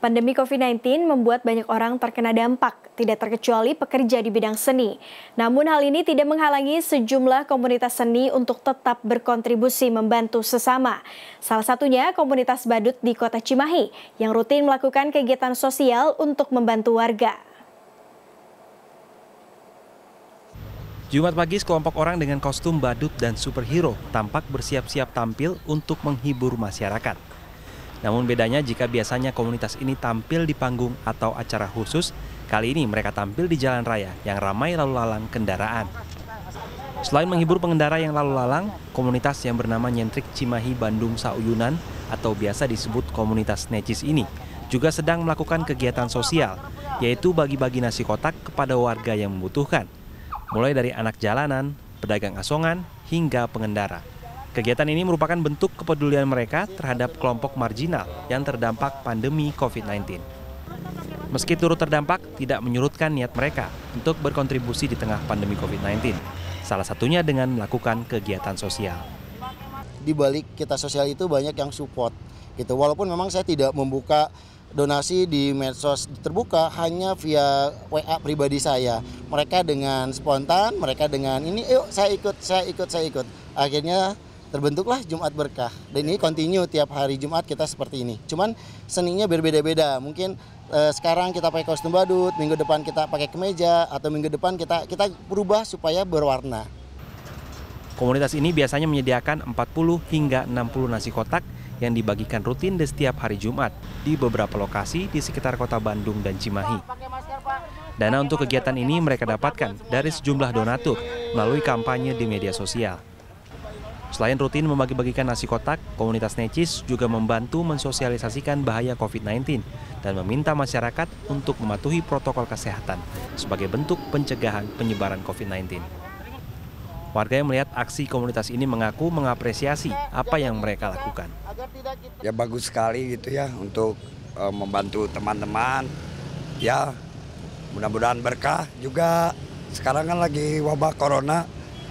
Pandemi COVID-19 membuat banyak orang terkena dampak, tidak terkecuali pekerja di bidang seni. Namun hal ini tidak menghalangi sejumlah komunitas seni untuk tetap berkontribusi membantu sesama. Salah satunya komunitas badut di kota Cimahi yang rutin melakukan kegiatan sosial untuk membantu warga. Jumat pagi sekelompok orang dengan kostum badut dan superhero tampak bersiap-siap tampil untuk menghibur masyarakat. Namun bedanya jika biasanya komunitas ini tampil di panggung atau acara khusus, kali ini mereka tampil di jalan raya yang ramai lalu lalang kendaraan. Selain menghibur pengendara yang lalu lalang, komunitas yang bernama Nyentrik Cimahi Bandung Sauyunan atau biasa disebut komunitas Necis ini juga sedang melakukan kegiatan sosial, yaitu bagi-bagi nasi kotak kepada warga yang membutuhkan, mulai dari anak jalanan, pedagang asongan, hingga pengendara. Kegiatan ini merupakan bentuk kepedulian mereka terhadap kelompok marginal yang terdampak pandemi COVID-19. Meski turut terdampak, tidak menyurutkan niat mereka untuk berkontribusi di tengah pandemi COVID-19. Salah satunya dengan melakukan kegiatan sosial. Di balik kita sosial itu banyak yang support. Gitu. Walaupun memang saya tidak membuka donasi di medsos terbuka hanya via WA pribadi saya. Mereka dengan spontan, mereka dengan ini, yuk saya ikut, saya ikut, saya ikut. Akhirnya terbentuklah Jumat Berkah. Dan ini continue tiap hari Jumat kita seperti ini. Cuman seninya berbeda-beda. Mungkin eh, sekarang kita pakai kostum badut, minggu depan kita pakai kemeja, atau minggu depan kita kita berubah supaya berwarna. Komunitas ini biasanya menyediakan 40 hingga 60 nasi kotak yang dibagikan rutin di setiap hari Jumat di beberapa lokasi di sekitar kota Bandung dan Cimahi. Dana untuk kegiatan ini mereka dapatkan dari sejumlah donatur melalui kampanye di media sosial. Selain rutin membagi-bagikan nasi kotak, komunitas Necis juga membantu mensosialisasikan bahaya COVID-19 dan meminta masyarakat untuk mematuhi protokol kesehatan sebagai bentuk pencegahan penyebaran COVID-19. Warga yang melihat aksi komunitas ini mengaku mengapresiasi apa yang mereka lakukan. Ya bagus sekali gitu ya untuk uh, membantu teman-teman. Ya mudah-mudahan berkah juga. Sekarang kan lagi wabah corona,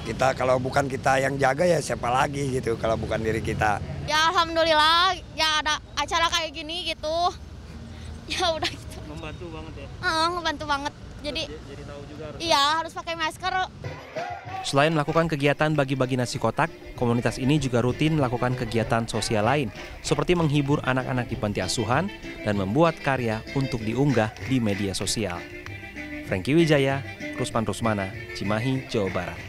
kita kalau bukan kita yang jaga ya siapa lagi gitu kalau bukan diri kita. Ya alhamdulillah ya ada acara kayak gini gitu. Ya udah gitu. Membantu banget ya. Uh, membantu banget. Jadi, jadi tahu juga harus iya harus pakai masker. Selain melakukan kegiatan bagi-bagi nasi kotak, komunitas ini juga rutin melakukan kegiatan sosial lain, seperti menghibur anak-anak di panti asuhan dan membuat karya untuk diunggah di media sosial. Frankie Wijaya, Rusman Rusmana, Cimahi, Jawa Barat.